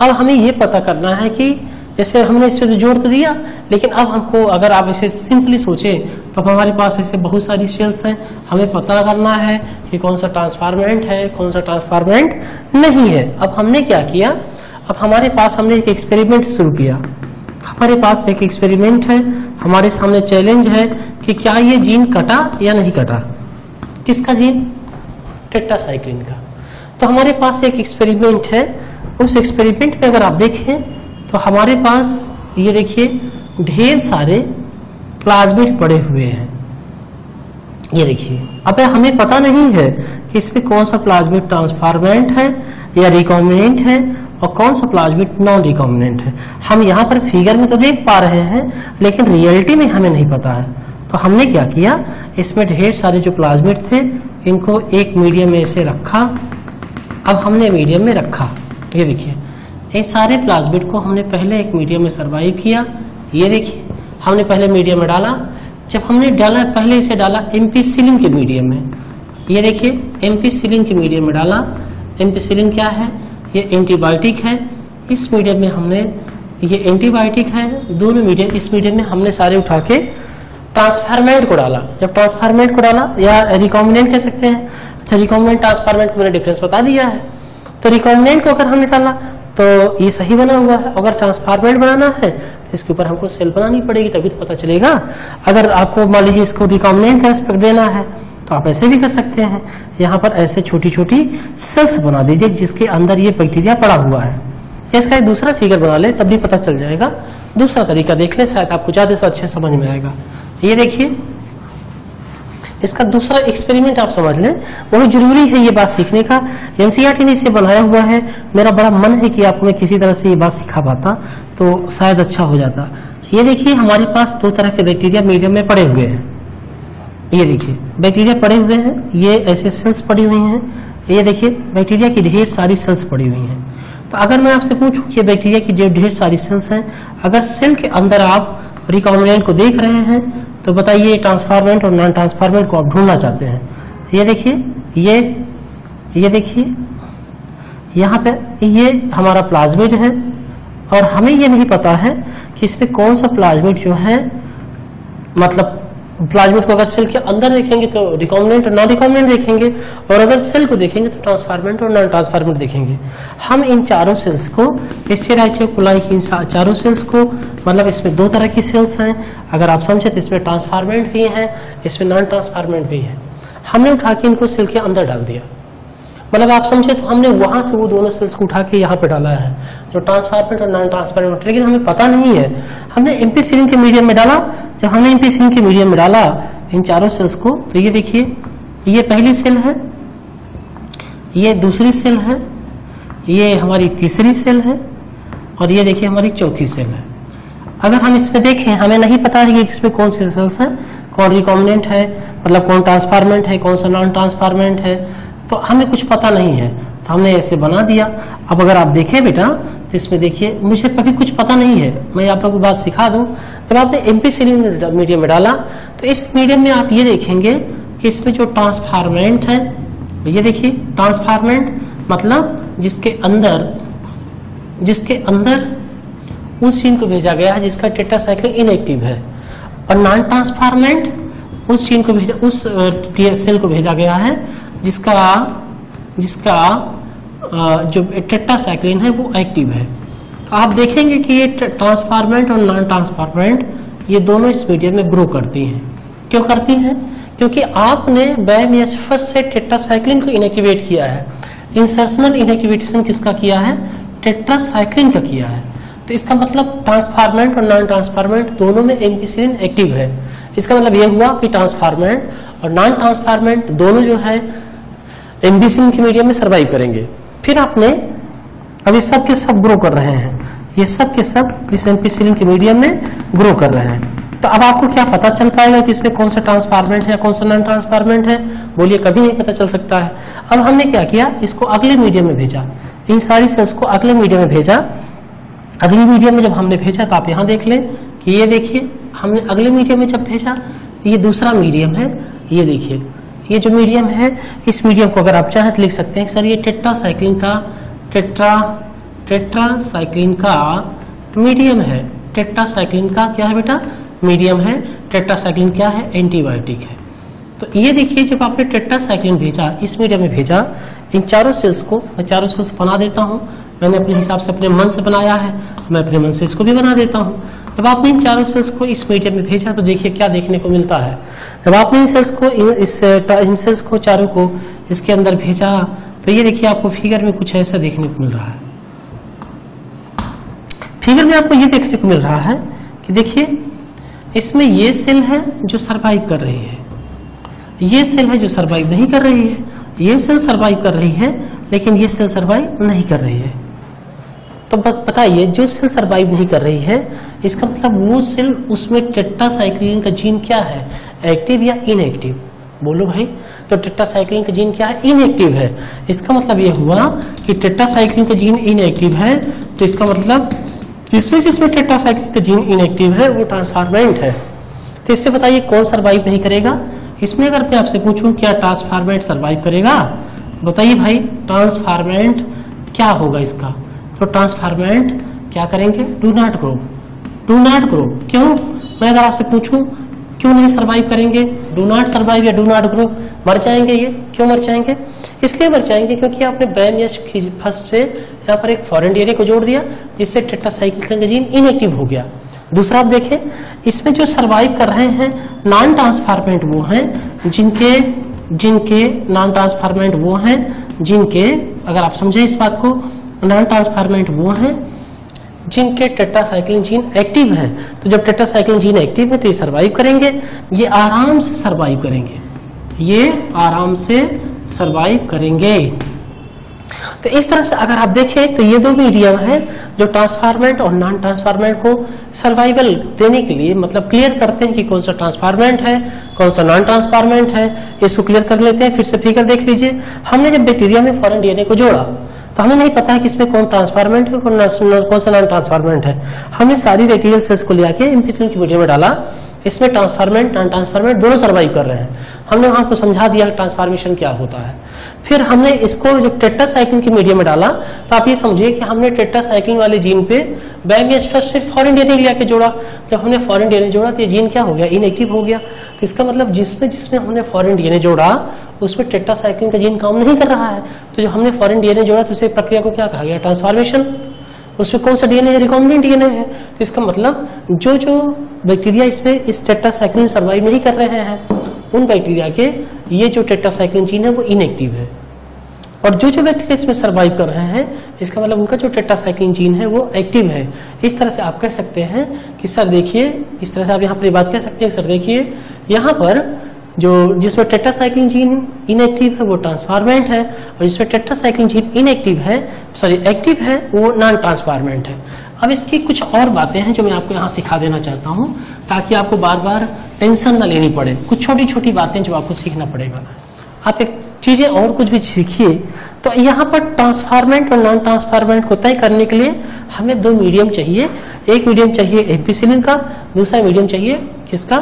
अब हमें ये पता करना है कि जैसे हमने इससे तो जोड़ तो दिया, लेकिन अब हमको, अगर आप इसे सिंपली सोचे तो हमारे पास ऐसे बहुत सारी सेल्स हैं। हमें पता करना है कि कौन सा ट्रांसफार्मेंट है, कौन सा ट्रांसफार्मेंट नहीं है। अब हमने क्या किया? अब हमारे पास हमने एक एक्सपेरिमेंट शुरू किया। हमारे पास एक एक्सपेरिमेंट है। हमारे सामने चैलेंज है कि क्या ये जीन कटा या नहीं कटा? किसका जीन टेट्रासाइक्लिन का। तो हमारे पास एक एक्सपेरिमेंट है। उस एक्सपेरिमेंट में अगर आप देखें तो हमारे पास, ये देखिए, ढेर सारे प्लाज्मिड पड़े हुए हैं। ये देखिए, अब हमें पता नहीं है कि इसमें कौन सा प्लाज्मिड ट्रांसफार्मेंट है या रिकॉम्बिनेंट है और कौन सा प्लाज्मिड नॉन रिकॉम्बिनेंट है। हम यहाँ पर फिगर में तो देख पा रहे हैं, लेकिन रियलिटी में हमें नहीं पता है। तो हमने क्या किया, इसमें ढेर सारे जो प्लाज्मिड थे, इनको एक मीडियम में ऐसे रखा। अब हमने मीडियम में रखा। ये देखिए इस सारे प्लाज्मिड को हमने पहले एक मीडियम में सर्वाइव किया। ये देखिए, हमने पहले मीडियम में डाला। जब हमने डाला, पहले इसे डाला एम्पीसिलिन के मीडियम में। ये देखिए, एम्पीसिलिन के मीडियम में डाला। एम्पीसिलिन क्या है? ये एंटीबायोटिक है। इस मीडियम में हमने, ये एंटीबायोटिक है। दोनों मीडियम इस मीडियम में हमने सारे उठा के ट्रांसफार्मेंट को डाला। जब ट्रांसफार्मेंट को डाला, या रिकॉम्बिनेंट कह सकते हैं। अच्छा रिकॉम्बिनेंट ट्रांसफार्मेंट मैंने डिफरेंस बता दिया है। तो रिकॉम्बिनेंट को अगर हमने डाला तो ये सही बना हुआ है। अगर ट्रांसफार्मेंट बनाना है तो इसके ऊपर हमको सेल बनानी पड़ेगी, तभी तो पता चलेगा। अगर आपको मान लीजिए इसको रिकॉम्बिनेंट एस्पेक्ट देना है तो आप ऐसे भी कर सकते हैं। यहाँ पर ऐसे छोटी छोटी सेल्स बना दीजिए, जिसके अंदर ये बैक्टीरिया पड़ा हुआ है। इसका एक दूसरा फिगर बना ले, तब भी पता चल जाएगा। दूसरा तरीका देख ले, शायद आपको ज़्यादा से अच्छे समझ में आएगा। ये देखिए। इसका दूसरा एक्सपेरिमेंट आप समझ लें। बहुत ज़रूरी है ये बात सीखने का। एनसीआरटी ने इसे बनाया हुआ है। मेरा बड़ा मन है कि आपको मैं किसी तरह से ये बात सिखा पाता तो शायद अच्छा हो जाता। ये देखिए, हमारे पास दो तरह के बैक्टीरिया मीडियम में पड़े हुए हैं। ये देखिए बैक्टीरिया पड़े हुए हैं। ये ऐसे सेल्स पड़ी हुई हैं। ये देखिए बैक्टीरिया की ढेर सारी सेल्स पड़ी हुई हैं। तो अगर मैं आपसे पूछूँ कि बैक्टीरिया की जो ढेर सारी सेल्स हैं, अगर सेल के अंदर आप रिकॉम्बिनेंट को देख रहे हैं तो बताइए ट्रांसफार्मेंट और नॉन ट्रांसफार्मेंट को आप ढूंढना चाहते हैं। ये देखिए, ये ये देखिए, यहाँ पे ये हमारा प्लाज्मिड है, और हमें ये नहीं पता है कि इसमें कौन सा प्लाज्मिड जो है मतलब प्लाज्मिड को अगर सेल के अंदर देखेंगे तो रिकॉमेंट और नॉन रिकॉमेंट देखेंगे और अगर सेल को देखेंगे तो ट्रांसफार्मेंट और नॉन ट्रांसफार्मेंट देखेंगे। हम इन चारों सेल्स को एस्टेराइचोकुलाई इन चारों सेल्स को मतलब इसमें दो तरह की सेल्स हैं। अगर आप समझे तो इसमें ट्रांसफार्मेंट भी हैं, इसमें नॉन ट्रांसफार्मेंट भी है। हमने उठा के इनको सेल के अंदर डाल दिया। मतलब आप समझे तो हमने वहाँ से वो दोनों सेल्स को उठा के यहाँ पे डाला है, जो ट्रांसफार्मेंट और नॉन ट्रांसफार्मेंट लेकिन हमें पता नहीं है। हमने एमपी एम्पीसिलिन के मीडियम में डाला। जब हमने एम्पीसिलिन के मीडियम में डाला, इन चारों सेल्स को तो ये देखिए, ये पहली सेल है, ये दूसरी सेल है, ये हमारी तीसरी सेल है, और ये देखिए हमारी चौथी सेल है। अगर हम इसमें देखें, हमें नहीं पता है कि इसमें कौन सी सेल्स है, कौन रिकॉम्बिनेंट है मतलब कौन ट्रांसफार्मेंट है, कौन सा नॉन ट्रांसफार्मेंट है। तो हमें कुछ पता नहीं है। तो हमने ऐसे बना दिया। अब अगर आप देखें बेटा तो इसमें देखिए, मुझे कभी कुछ पता नहीं है। मैं आप लोगों बात सिखा दूँ। जब आपने एम्पीसिलिन मीडियम में डाला तो इस मीडियम में आप ये देखेंगे कि इसमें जो ट्रांसफार्मेंट है, ये देखिए ट्रांसफार्मेंट मतलब जिसके अंदर जिसके अंदर उस चीन को भेजा गया है जिसका टेट्रासाइक्लिन इनएक्टिव है। और नॉन ट्रांसफार्मेंट उस चीन को भेजा, उस सेल को भेजा गया है। जिसका जिसका जो टेट्रासाइक्लिन है, वो एक्टिव है। तो आप देखेंगे कि ये ट्रांसफार्मेंट और नॉन ट्रांसफार्मेंट ये दोनों इस मीडियम में ग्रो करती हैं। क्यों करती हैं? क्योंकि आपने बैम या फ़र्स्ट से टेट्रासाइक्लिन को इनएक्टिवेट किया है। इंसर्शनल इनएक्टिवेशन किसका किया है? टेट्रासाइक्लिन का किया है। तो इसका मतलब ट्रांसफार्मेंट और नॉन ट्रांसफार्मेंट दोनों में एम्पिसिलिन एक्टिव है। इसका मतलब यह हुआ कि ट्रांसफार्मेंट और नॉन ट्रांसफार्मेंट दोनों जो है एम्बिसिन के मीडियम में सर्वाइव करेंगे। फिर आपने अभी सब के सब ग्रो कर रहे हैं। ये सब के सब इस एम्पिसिलिन के मीडियम में ग्रो कर रहे हैं। तो अब आपको क्या पता चल पाएगा कि इसमें कौन सा ट्रांसफार्मेंट है कौन सा नॉन ट्रांसफार्मेंट है? बोलिए, कभी नहीं पता चल सकता है। अब हमने क्या किया? इसको अगले मीडियम में भेजा। इन सारी सेल्स को अगले मीडियम में भेजा। अगले मीडियम में जब हमने भेजा तो आप यहाँ देख लें कि ये देखिए, हमने अगले मीडियम में जब भेजा, ये दूसरा मीडियम है। ये देखिए ये जो मीडियम है, इस मीडियम को अगर आप चाहें तो लिख सकते हैं। सर, ये टेट्रासाइक्लिन का टेट्रा टेट्रासाइक्लिन का मीडियम है। टेट्रासाइक्लिन का क्या है बेटा? मीडियम है। टेट्रासाइक्लिन क्या है? एंटीबायोटिक है। तो ये देखिए, जब आपने टेट्रासाइक्लिन भेजा, इस मीडिया में भेजा, इन चारों सेल्स को मैं चारों सेल्स बना देता हूँ। मैंने अपने हिसाब से अपने मन से बनाया है तो मैं अपने मन से इसको भी बना देता हूँ। जब आपने इन चारों सेल्स को इस मीडियम में भेजा तो देखिए क्या देखने को मिलता है। जब आपने इन सेल्स को इस इन सेल्स को चारों को इसके अंदर भेजा तो ये देखिए आपको फिगर में कुछ ऐसा देखने को मिल रहा है। फिगर में आपको ये देखने को मिल रहा है कि देखिए, इसमें ये सेल है जो सर्वाइव कर रही है। ये सेल है जो सरवाइव नहीं कर रही है। ये सेल सरवाइव कर रही है, लेकिन ये सेल सरवाइव नहीं कर रही है। तो बताइए, जो सेल सरवाइव नहीं कर रही है, इसका मतलब वो सेल उसमें टेट्रासाइक्लिन का जीन क्या है? एक्टिव या इनएक्टिव बोलो भाई तो टेट्रासाइक्लिन का जीन क्या है? इनएक्टिव है। इसका मतलब ये हुआ कि टेट्रासाइक्लिन का जीन इनएक्टिव है तो इसका मतलब जिसमें जिसमें टेट्रासाइक्लिन का जीन इनएक्टिव है, वो ट्रांसफार्मेंट है। इससे बताइए, कौन सर्वाइव नहीं करेगा? इसमें अगर मैं आपसे पूछूँ, क्या ट्रांसफार्मेंट सर्वाइव करेगा? बताइए भाई ट्रांसफार्मेंट क्या होगा इसका? तो ट्रांसफार्मेंट क्या करेंगे? Do not grow do not grow क्यों? मैं अगर आपसे पूछूँ, क्यों नहीं सरवाइव करेंगे? डू नॉट सरवाइव या डू नॉट ग्रो मर जाएँगे ये? क्यों मर जाएँगे? इसलिए मर जाएँगे क्योंकि आपने बैन या फ़र्स्ट से यहाँ पर एक फॉरेन डीएनए को जोड़ दिया, जिससे टेट्रासाइक्लिक जीन इनएक्टिव हो गया। दूसरा आप देखें, इसमें जो सरवाइव कर रहे हैं नॉन ट्रांसफार्मेंट वो हैं, जिनके जिनके नॉन ट्रांसफार्मेंट वो हैं, जिनके, अगर आप समझे इस बात को नॉन ट्रांसफार्मेंट वो हैं, जिनके टेटा टेट्रासाइक्लिन जीन एक्टिव है। तो जब टेटा टेट्रासाइक्लिन जीन एक्टिव है तो ये सर्वाइव करेंगे, ये आराम से सर्वाइव करेंगे। ये आराम से सरवाइव करेंगे। तो इस तरह से अगर आप देखें तो ये दो मीडियम है जो ट्रांसफार्मेंट और नॉन ट्रांसफार्मेंट को सर्वाइवल देने के लिए मतलब क्लियर करते हैं कि कौन सा ट्रांसफार्मेंट है, कौन सा नॉन ट्रांसफार्मेंट है। इसको क्लियर कर लेते हैं, फिर से फिगर देख लीजिए। हमने जब बैक्टीरिया में फॉरन डीएनए को जोड़ा तो हमें नहीं पता है कि इसमें कौन ट्रांसफार्मेंट है, कौन कौन सा नॉन ट्रांसफार्मेंट है। हमने सारी रेटियल सेल्स को के एम्पिसिल की वीडियो में डाला, इसमें ट्रांसफार्मेंट नॉन ट्रांसफार्मेंट दोनों सर्वाइव कर रहे हैं। हमने वहाँ को समझा दिया ट्रांसफॉर्मेशन क्या होता है। फिर हमने इसको जब टेट्रासाइक्लिन के मीडियम में डाला तो आप ये समझिए कि हमने टेट्रासाइक्लिन वाले जीन पे फ़र्स्ट से फॉरेन डीएनए लिया के जोड़ा। जब हमने फॉरेन डीएनए जोड़ा तो ये जीन क्या हो गया? इनएक्टिव हो गया। तो इसका मतलब जिसमें जिसमें हमने फॉरेन डीएनए जोड़ा, उसमें टेट्रासाइक्लिन का जीन काम नहीं कर रहा है। तो जब हमने फॉरेन डीएनए जोड़ा तो उस प्रक्रिया को क्या कहा गया? ट्रांसफॉर्मेशन उसमें कौन सा डीएनए है? रिकॉम्बिनेंट डीएनए है। तो इसका मतलब जो जो बैक्टीरिया इसमें इस टेट्रासाइक्लिन सर्वाइव नहीं कर रहे हैं, उन बैक्टीरिया के ये जो टेट्रासाइक्लिन जीन है, वो इनएक्टिव है। और जो जो बैक्टीरिया इसमें सर्वाइव कर रहे हैं, इसका मतलब उनका जो टेट्रासाइक्लिन जीन है, वो एक्टिव है। इस तरह से आप कह सकते हैं कि, सर, देखिए, इस तरह से आप यहाँ पर बात कह सकते हैं, सर, देखिए, यहाँ पर जो जिसमें टेट्रासाइक्लिन जीन इनएक्टिव है, वो ट्रांसफार्मेंट है, और जिसमें टेट्रासाइक्लिन जीन इनएक्टिव है सॉरी एक्टिव है, वो नॉन ट्रांसफार्मेंट है। अब इसकी कुछ और बातें हैं जो मैं आपको यहाँ सिखा देना चाहता हूँ, ताकि आपको बार बार टेंशन ना लेनी पड़े। कुछ छोटी छोटी बातें जो आपको सीखना पड़ेगा। आप एक चीज़ें और कुछ भी सीखिए तो यहाँ पर ट्रांसफार्मेंट और नॉन ट्रांसफार्मेंट को तय करने के लिए हमें दो मीडियम चाहिए। एक मीडियम चाहिए एम्पिसिलिन का, दूसरा मीडियम चाहिए किसका?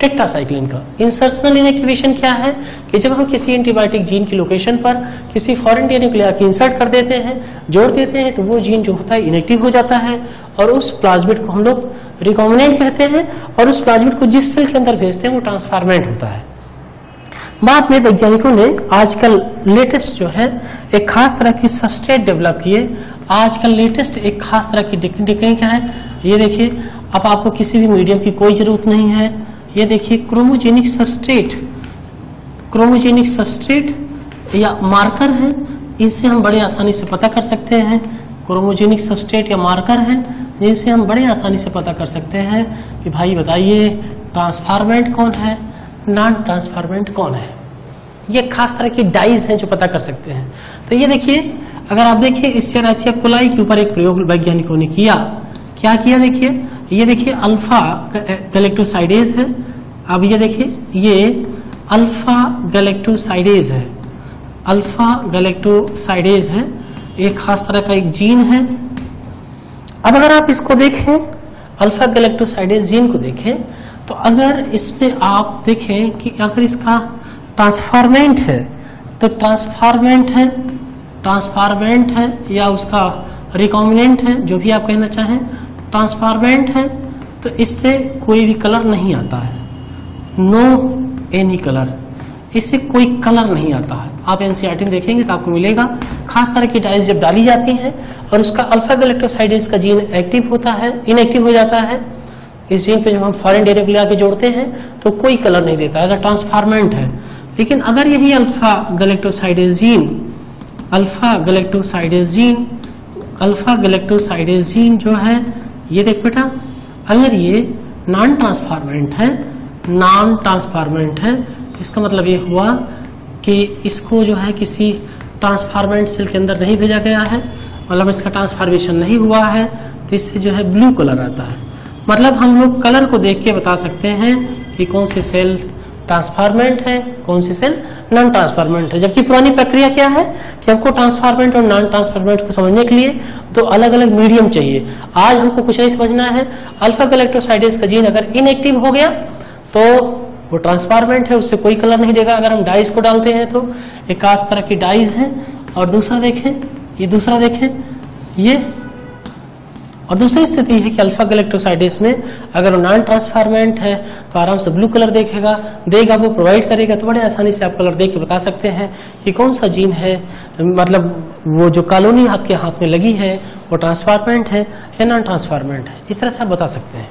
टेट्रासाइक्लिन का। इंसर्शनल इनएक्टिवेशन क्या है? कि जब हम किसी एंटीबायोटिक जीन की लोकेशन पर किसी फॉरेन डीएनए को इंसर्ट कर देते हैं, जोड़ देते हैं तो वो जीन जो होता है इनएक्टिव हो जाता है और उस प्लाज्मिड को हम लोग रिकॉमिनेंट कहते हैं और उस प्लाज्मिड को जिस सेल के अंदर भेजते हैं, वो ट्रांसफार्मेंट होता है। बाद में वैज्ञानिकों ने आजकल लेटेस्ट जो है, एक खास तरह की सबस्ट्रेट डेवलप किए आजकल लेटेस्ट एक खास तरह की टेक्निक है? ये देखिए, अब आपको किसी भी मीडियम की कोई ज़रूरत नहीं है। ये देखिए क्रोमोजेनिक सबस्ट्रेट। क्रोमोजेनिक सबस्ट्रेट या मार्कर है, इसे हम बड़े आसानी से पता कर सकते हैं। क्रोमोजेनिक सबस्ट्रेट या मार्कर है जिनसे हम बड़े आसानी से पता कर सकते हैं कि भाई बताइए, ट्रांसफार्मेंट कौन है, नॉन ट्रांसफार्मेंट कौन है? ये खास तरह की डाइज हैं जो पता कर सकते हैं। तो ये देखिए, अगर आप देखिए, इस चेराचिया कुलाई के ऊपर एक प्रयोग वैज्ञानिकों ने किया। क्या किया देखिए? ये देखिए अल्फ़ा गैलेक्टोसाइडेज है। अब ये देखिए, ये अल्फ़ा गलेक्टोसाइडेज है। अल्फ़ा गलेक्टोसाइडेज है। एक खास तरह का एक जीन है। अब अगर आप इसको देखें, अल्फ़ा गैलेक्टोसाइडेज जीन को देखें तो अगर इसमें आप देखें कि अगर इसका ट्रांसफॉर्मेंट है तो ट्रांसफॉर्मेंट है ट्रांसफॉर्मेंट है या उसका रिकॉमिनेंट है, जो भी आप कहना चाहें ट्रांसफार्मेंट है तो इससे कोई भी कलर नहीं आता है। नो एनी कलर इससे कोई कलर नहीं आता है। आप एनसीआरटी में देखेंगे तो आपको मिलेगा। खास तरह की डाइज जब डाली जाती है और उसका अल्फ़ा गलेक्टोसाइडेज का जीन एक्टिव होता है इनएक्टिव हो जाता है, इस जीन पे जब हम फॉरेन डेरे के जोड़ते हैं तो कोई कलर नहीं देता। अगर ट्रांसफार्मेंट है, लेकिन अगर यही alpha galactosidase gene alpha galactosidase gene alpha galactosidase gene जो है ये देख बेटा, अगर ये नॉन ट्रांसफार्मेंट है नॉन ट्रांसफार्मेंट है इसका मतलब ये हुआ कि इसको जो है किसी ट्रांसफार्मेंट सेल के अंदर नहीं भेजा गया है मतलब इसका ट्रांसफार्मेशन नहीं हुआ है तो इससे जो है ब्लू कलर आता है। मतलब हम लोग कलर को देख के बता सकते हैं कि कौन सी सेल ट्रांसफार्मेंट है, कौन सी सेल नॉन ट्रांसफार्मेंट है। जबकि पुरानी प्रक्रिया क्या है? कि हमको ट्रांसफार्मेंट और नॉन ट्रांसफार्मेंट को समझने के लिए दो अलग अलग मीडियम चाहिए। आज हमको कुछ नहीं समझना है। अल्फ़ा गलेक्ट्रोसाइडेस का जीन अगर इनएक्टिव हो गया तो वो ट्रांसफार्मेंट है, उससे कोई कलर नहीं देगा। अगर हम डाइज को डालते हैं तो एक खास तरह की डाइज है। और दूसरा देखें, ये दूसरा देखें, ये और दूसरी स्थिति है कि अल्फ़ा गलेक्ट्रोसाइडिस में अगर वो नॉन ट्रांसफार्मेंट है तो आराम से ब्लू कलर देखेगा, देगा, वो प्रोवाइड करेगा तो बड़े आसानी से आप कलर देख के बता सकते हैं कि कौन सा जीन है मतलब वो जो कॉलोनी आपके हाथ में लगी है, वो ट्रांसफार्मेंट है या नॉन ट्रांसफार्मेंट है। इस तरह से आप बता सकते हैं।